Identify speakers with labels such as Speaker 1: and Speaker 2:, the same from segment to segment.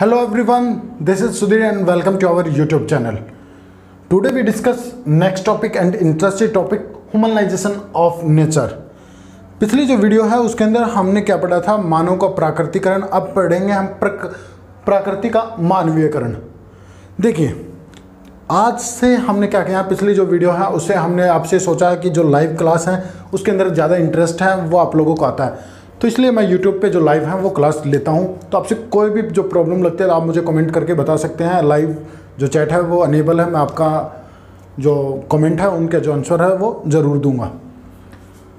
Speaker 1: Hello everyone, this is Sudhir and welcome to our YouTube channel. Today we discuss next topic and interesting topic humanization of nature. पिछली जो video है उसके अंदर हमने क्या पढ़ा था? मानव का प्राकृतिकरण। अब पढ़ेंगे हम प्रक, प्रकृति का मानवीयकरण। देखिए आज से हमने क्या किया? पिछली जो वीडियो है उससे हमने आपसे सोचा कि जो लाइव क्लास है उसके अंदर ज़्यादा इंटरेस्ट है वो आप लोगों को आता है। तो इसलिए मैं यूट्यूब पे जो लाइव है, वो क्लास लेता हूँ। तो आपसे कोई भी जो प्रॉब्लम लगती है, आप मुझे कमेंट करके बता सकते हैं। लाइव जो चैट है, वो अनेबल है। मैं आपका जो कमेंट है, उनके जो आंसर है, वो ज़रूर दूँगा।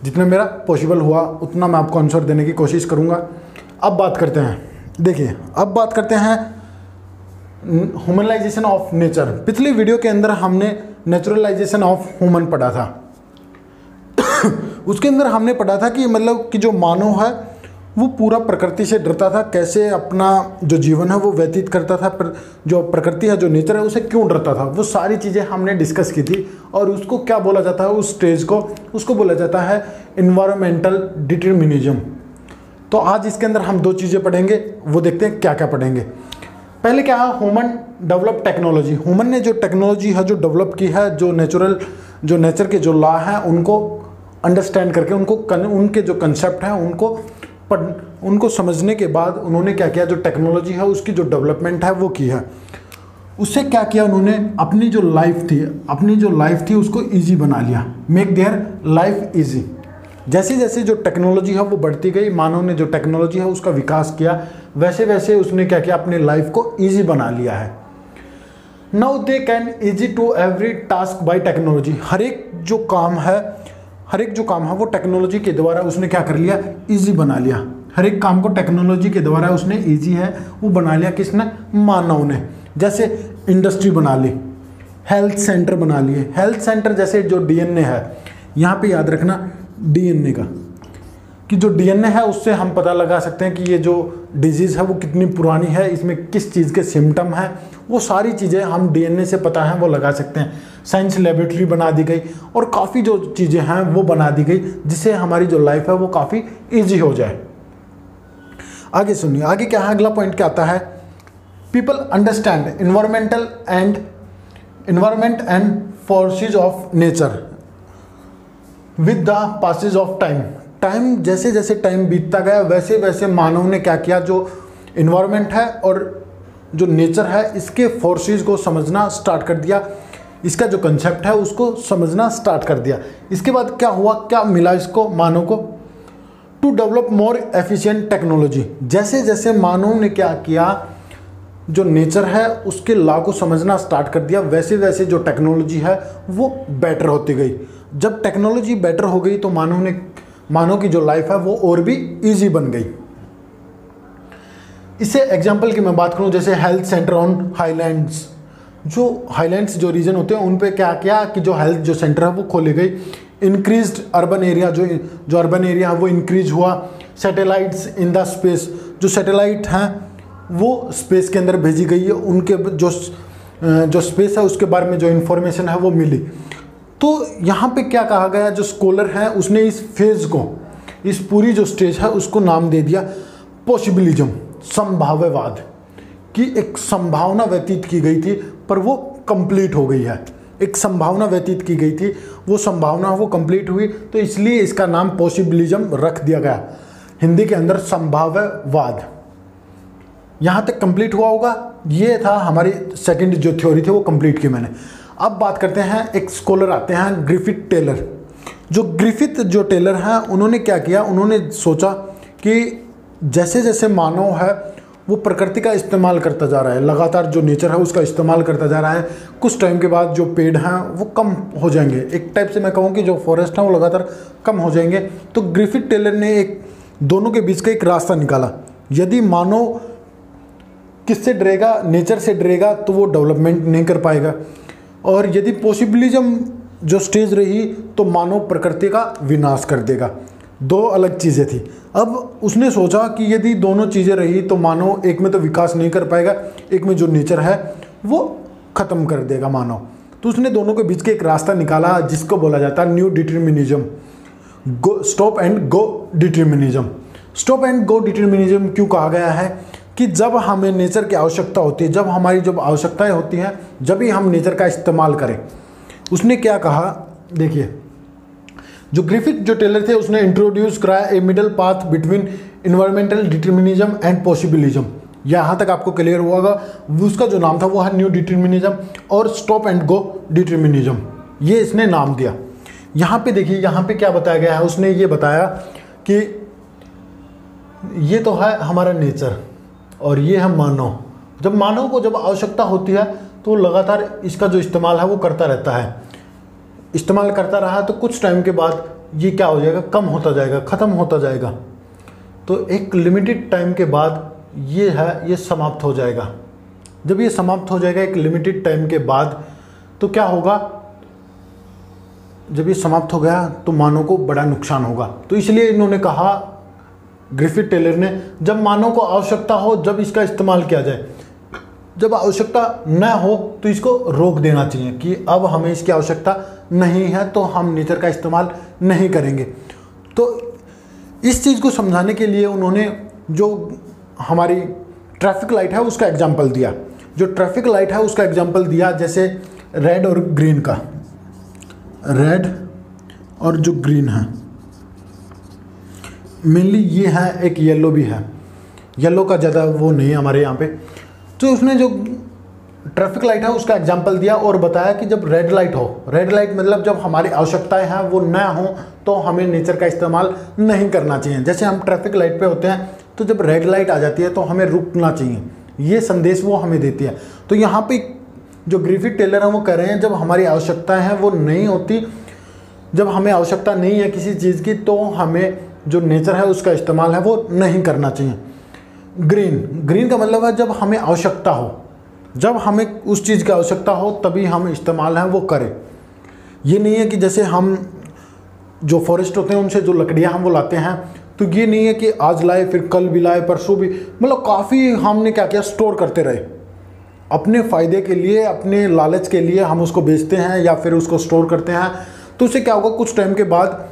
Speaker 1: जितना मेरा पॉसिबल हुआ, उतना मैं आपको आंसर देने की कोशिश करूँगा। अब बात करते हैं। देखिए, अब बात करते हैं ह्यूमनलाइजेशन ऑफ़ नेचर पिछली वीडियो के अंदर हमने नेचुरलाइजेशन ऑफ़ ह्यूमन पढ़ा था। उसके अंदर हमने पढ़ा था कि मतलब कि जो मानव है, वो पूरा प्रकृति से डरता था, कैसे अपना जो जीवन है वो व्यतीत करता था, पर जो प्रकृति है, जो नेचर है, उसे क्यों डरता था? वो सारी चीज़ें हमने डिस्कस की थी और उसको क्या बोला जाता है, उस स्टेज को, उसको बोला जाता है इन्वायरमेंटल डिटर्मिनिज्म तो आज इसके अंदर हम दो चीज़ें पढ़ेंगे, वो देखते हैं क्या क्या पढ़ेंगे। पहले क्या है ह्यूमन डेवलप टेक्नोलॉजी ह्यूमन ने जो टेक्नोलॉजी है, जो डेवलप की है, जो नेचुरल जो नेचर के जो लॉ हैं, उनको अंडरस्टैंड करके उनको कन, उनके जो कंसेप्ट हैं उनको पढ़ उनको समझने के बाद उन्होंने क्या किया जो टेक्नोलॉजी है उसकी जो डेवलपमेंट है वो की है। उससे क्या किया उन्होंने? अपनी जो लाइफ थी अपनी जो लाइफ थी उसको इजी बना लिया। मेक देयर लाइफ इजी जैसे जैसे जो टेक्नोलॉजी है वो बढ़ती गई मानव ने जो टेक्नोलॉजी है उसका विकास किया वैसे वैसे उसने क्या किया अपने लाइफ को ईजी बना लिया है। Now they can easy to every task by technology हर एक जो काम है हर एक जो काम है वो टेक्नोलॉजी के द्वारा उसने क्या कर लिया? ईजी बना लिया। हर एक काम को टेक्नोलॉजी के द्वारा उसने ईजी है, वो बना लिया किसने? मानव ने। जैसे इंडस्ट्री बना ली हेल्थ सेंटर बना लिए। हेल्थ सेंटर जैसे जो डीएनए है, यहाँ पे याद रखना डीएनए का। कि जो डीएनए है, उससे हम पता लगा सकते हैं कि ये जो डिज़ीज़ है, वो कितनी पुरानी है, इसमें किस चीज़ के सिम्टम हैं। वो सारी चीज़ें हम डीएनए से पता है, वो लगा सकते हैं। साइंस लेबोरेटरी बना दी गई और काफ़ी जो चीज़ें हैं, वो बना दी गई, जिससे हमारी जो लाइफ है, वो काफ़ी ईजी हो जाए। आगे सुनिए, आगे क्या है? अगला पॉइंट क्या आता है? People understand environmental and environment and forces of nature with the passage of time time, जैसे जैसे टाइम बीतता गया, वैसे वैसे मानव ने क्या किया? जो इन्वायरमेंट है और जो नेचर है, इसके फोर्सेस को समझना स्टार्ट कर दिया। इसका जो कंसेप्ट है, उसको समझना स्टार्ट कर दिया। इसके बाद क्या हुआ? क्या मिला इसको, मानव को? To develop more efficient technology जैसे जैसे मानव ने क्या किया, जो नेचर है, उसके लॉ को समझना स्टार्ट कर दिया, वैसे वैसे जो टेक्नोलॉजी है, वो बेटर होती गई। जब टेक्नोलॉजी बेटर हो गई तो मानव ने मानव की जो लाइफ है, वो और भी इजी बन गई। इससे एग्जांपल की मैं बात करूँ, जैसे हेल्थ सेंटर ऑन हाईलैंड्स जो हाईलैंड्स जो रीजन होते हैं उन पे क्या किया कि जो हेल्थ जो सेंटर है, वो खोले गई। इंक्रीज अर्बन एरिया जो जो अर्बन एरिया है, वो इंक्रीज हुआ। सैटेलाइट्स इन द स्पेस जो सैटेलाइट हैं, वो स्पेस के अंदर भेजी गई है। उनके जो जो स्पेस है, उसके बारे में जो इन्फॉर्मेशन है, वो मिली। तो यहाँ पे क्या कहा गया जो स्कॉलर है, उसने इस फ़ेज़ को, इस पूरी जो स्टेज है, उसको नाम दे दिया पॉसिबिलिज्म संभाव्यवाद, की एक संभावना व्यतीत की गई थी, पर वो कंप्लीट हो गई है। एक संभावना व्यतीत की गई थी, वो संभावना, वो कंप्लीट हुई तो इसलिए इसका नाम पॉसिबिलिज्म रख दिया गया। हिंदी के अंदर संभाव्यवाद। यहाँ तक कंप्लीट हुआ होगा? ये था हमारी सेकंड जो थ्योरी थी, वो कंप्लीट की मैंने। अब बात करते हैं, एक स्कॉलर आते हैं ग्रिफिथ टेलर जो ग्रिफिथ जो टेलर हैं, उन्होंने क्या किया? उन्होंने सोचा कि जैसे जैसे मानव है, वो प्रकृति का इस्तेमाल करता जा रहा है। लगातार जो नेचर है, उसका इस्तेमाल करता जा रहा है। कुछ टाइम के बाद जो पेड़ हैं, वो कम हो जाएँगे। एक टाइप से मैं कहूँ कि जो फॉरेस्ट हैं, वो लगातार कम हो जाएँगे। तो ग्रिफिथ टेलर ने एक, दोनों के बीच का एक रास्ता निकाला। यदि मानव किससे डरेगा नेचर से डरेगा तो वो डेवलपमेंट नहीं कर पाएगा। और यदि पॉसिबिलिज्म जो स्टेज रही तो मानव प्रकृति का विनाश कर देगा। दो अलग चीज़ें थी। अब उसने सोचा कि यदि दोनों चीज़ें रही तो मानव एक में तो विकास नहीं कर पाएगा, एक में जो नेचर है, वो ख़त्म कर देगा मानव। तो उसने दोनों के बीच के एक रास्ता निकाला, जिसको बोला जाता है new determinism go stop and go determinism stop and go determinism क्यों कहा गया है? कि जब हमें नेचर की आवश्यकता होती है, जब हमारी जब आवश्यकताएँ होती हैं, जब ही हम नेचर का इस्तेमाल करें। उसने क्या कहा? देखिए, जो ग्रिफिथ, जो टेलर थे, उसने इंट्रोड्यूस कराया a middle path between environmental determinism and possibilism यहाँ तक आपको क्लियर हुआ होगा, उसका जो नाम था, वो है न्यू डिटर्मिनिज्म और स्टॉप एंड गो डिटर्मिनिज्म ये इसने नाम दिया। यहाँ पे देखिए, यहाँ पे क्या बताया गया है? उसने ये बताया कि ये तो है हमारा नेचर और ये है मानव। जब मानव को जब आवश्यकता होती है तो लगातार इसका जो इस्तेमाल है, वो करता रहता है। इस्तेमाल करता रहा तो कुछ टाइम के बाद ये क्या हो जाएगा? कम होता जाएगा, ख़त्म होता जाएगा। तो एक लिमिटेड टाइम के बाद ये है, ये समाप्त हो जाएगा। जब ये समाप्त हो जाएगा, एक लिमिटेड टाइम के बाद तो क्या होगा? जब ये समाप्त हो गया तो मानव को बड़ा नुकसान होगा। तो इसलिए इन्होंने कहा ग्रिफिथ टेलर ने, जब मानव को आवश्यकता हो, जब इसका इस्तेमाल किया जाए। जब आवश्यकता न हो तो इसको रोक देना चाहिए कि अब हमें इसकी आवश्यकता नहीं है तो हम नेचर का इस्तेमाल नहीं करेंगे। तो इस चीज़ को समझाने के लिए उन्होंने जो हमारी ट्रैफ़िक लाइट है, उसका एग्ज़ाम्पल दिया। जो ट्रैफ़िक लाइट है, उसका एग्ज़ाम्पल दिया, जैसे रेड और ग्रीन का। रेड और जो ग्रीन है। मेनली ये है, एक येलो भी है। येलो का ज़्यादा वो नहीं है हमारे यहाँ पे। तो उसने जो ट्रैफ़िक लाइट है, उसका एग्ज़ाम्पल दिया और बताया कि जब रेड लाइट हो रेड लाइट मतलब जब हमारी आवश्यकताएँ हैं, वो न हो तो हमें नेचर का इस्तेमाल नहीं करना चाहिए। जैसे हम ट्रैफ़िक लाइट पे होते हैं तो जब रेड लाइट आ जाती है तो हमें रुकना चाहिए। ये संदेश वो हमें देती है। तो यहाँ पे जो ग्रिफिथ टेलर हैं, वो कह रहे हैं, जब हमारी आवश्यकताएँ हैं, वो नहीं होती, जब हमें आवश्यकता नहीं है किसी चीज़ की तो हमें जो नेचर है, उसका इस्तेमाल है, वो नहीं करना चाहिए। ग्रीन। ग्रीन का मतलब है जब हमें आवश्यकता हो। जब हमें उस चीज़ की आवश्यकता हो, तभी हम इस्तेमाल है, वो करें। ये नहीं है कि जैसे हम जो फॉरेस्ट होते हैं, उनसे जो लकड़ियाँ हम वो लाते हैं तो ये नहीं है कि आज लाए, फिर कल भी लाए, परसों भी। मतलब काफ़ी हमने क्या किया स्टोर करते रहे। अपने फ़ायदे के लिए, अपने लालच के लिए हम उसको बेचते हैं या फिर उसको स्टोर करते हैं। तो उससे क्या होगा, कुछ टाइम के बाद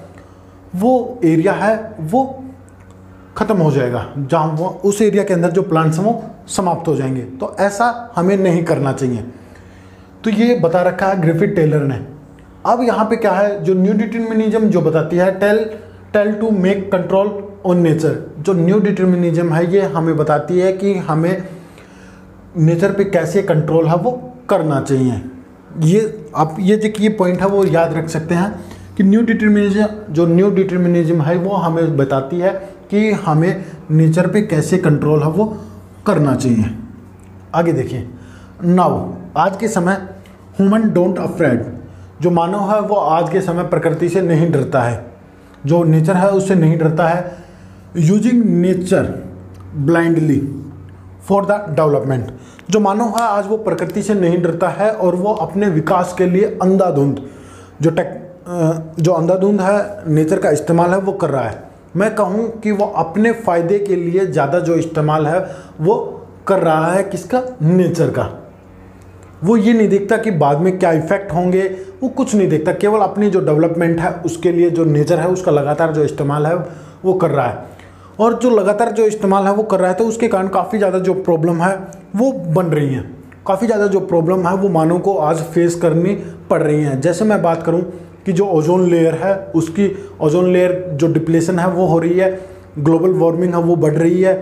Speaker 1: वो एरिया है, वो ख़त्म हो जाएगा। जहाँ वो, उस एरिया के अंदर जो प्लांट्स हैं वो समाप्त हो जाएँगे। तो ऐसा हमें नहीं करना चाहिए। तो ये बता रखा है ग्रिफिथ टेलर ने। अब यहाँ पे क्या है? जो न्यू डिटर्मिनिज्म जो बताती है tell tell to make control on nature जो न्यू डिटर्मिनिज्म है, ये हमें बताती है कि हमें नेचर पे कैसे कंट्रोल है, वो करना चाहिए। ये, आप, ये जो ये पॉइंट है, वो याद रख सकते हैं। कि न्यू डिटर्मिनिज्म जो न्यू डिटर्मिनिज्म है, वो हमें बताती है कि हमें नेचर पे कैसे कंट्रोल है, वो करना चाहिए। आगे देखिए। नाउ आज के समय ह्यूमन डोंट अफ्रेड जो मानव है, वो आज के समय प्रकृति से नहीं डरता है। जो नेचर है, उससे नहीं डरता है। Using nature blindly for the development जो मानव है, आज वो प्रकृति से नहीं डरता है और वो अपने विकास के लिए अंधाधुंध। जो टेक जो अंधाधुंध है, नेचर का इस्तेमाल है, वो कर रहा है। मैं कहूँ कि वो अपने फ़ायदे के लिए ज़्यादा जो इस्तेमाल है, वो कर रहा है किसका? नेचर का। वो ये नहीं देखता कि बाद में क्या इफ़ेक्ट होंगे, वो कुछ नहीं देखता। केवल अपनी जो डेवलपमेंट है, उसके लिए जो नेचर है, उसका लगातार जो इस्तेमाल है, वो कर रहा है। और जो लगातार जो इस्तेमाल है, वो कर रहा है तो उसके कारण काफ़ी ज़्यादा जो प्रॉब्लम है, वो बन रही हैं। काफ़ी ज़्यादा जो प्रॉब्लम है, वो मानव को आज फेस करनी पड़ रही हैं। जैसे मैं बात करूँ कि जो ओजोन लेयर है, उसकी ओजोन लेयर जो डिप्लेशन है, वो हो रही है। ग्लोबल वार्मिंग है, वो बढ़ रही है।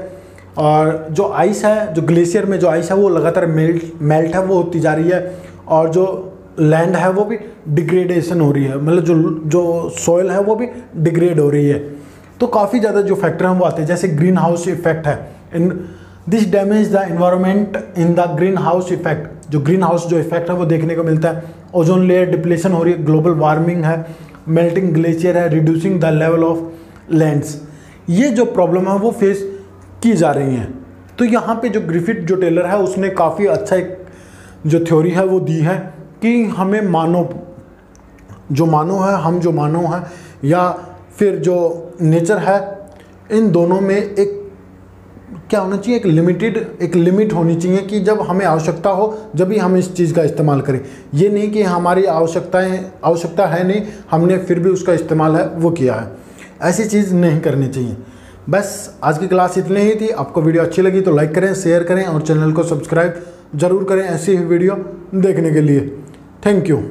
Speaker 1: और जो आइस है, जो ग्लेशियर में जो आइस है, वो लगातार मेल्ट मेल्ट है, वो होती जा रही है। और जो लैंड है, वो भी डिग्रेडेशन हो रही है। मतलब जो जो सॉयल है, वो भी डिग्रेड हो रही है। तो काफ़ी ज़्यादा जो फैक्टर हैं, वो आते हैं। जैसे ग्रीन हाउस इफ़ेक्ट है। In this damage the environment in the greenhouse effect जो ग्रीन हाउस जो इफ़ेक्ट है, वो देखने को मिलता है। ओजोन लेयर डिप्लेशन हो रही है ग्लोबल वार्मिंग है मेल्टिंग ग्लेशियर है reducing the level of lands ये जो प्रॉब्लम है वो फेस की जा रही हैं। तो यहाँ पे जो ग्रिफिट जो टेलर है, उसने काफ़ी अच्छा एक जो थ्योरी है वो दी है कि हमें मानव, जो मानव है, हम जो मानव हैं या फिर जो नेचर है, इन दोनों में एक क्या होना चाहिए? एक लिमिटेड एक लिमिट होनी चाहिए कि जब हमें आवश्यकता हो, जब भी हम इस चीज़ का इस्तेमाल करें। ये नहीं कि हमारी आवश्यकताएँ, आवश्यकता है नहीं, हमने फिर भी उसका इस्तेमाल है, वो किया है। ऐसी चीज़ नहीं करनी चाहिए। बस आज की क्लास इतनी ही थी। आपको वीडियो अच्छी लगी तो लाइक करें शेयर करें और चैनल को सब्सक्राइब ज़रूर करें ऐसी ही वीडियो देखने के लिए। Thank you